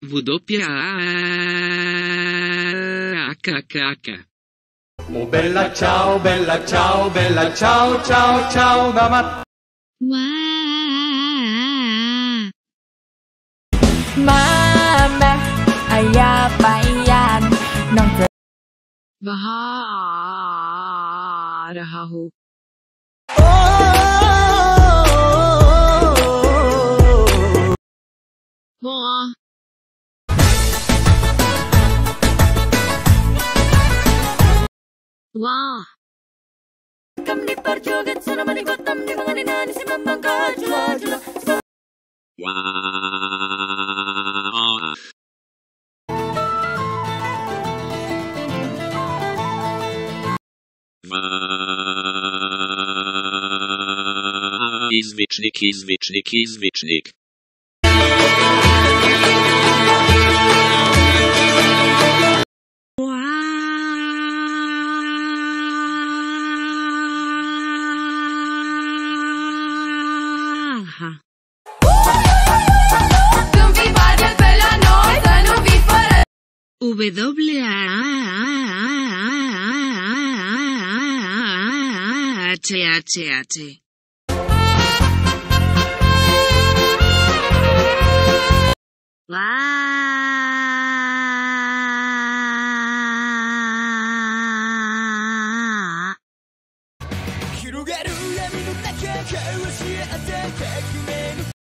W doppia HHH. Oh bella ciao, bella ciao, bella ciao, ciao, ciao, da mat. Mama, aya bayan, nong te. Bahar, hahu. Oh. Jula Wow. Izwicznik, izwicznik, izwicznik. Wow. Când vii bade pe la noi Să nu vii fără W H H H Wow. 広がる闇の中交わし合って革命の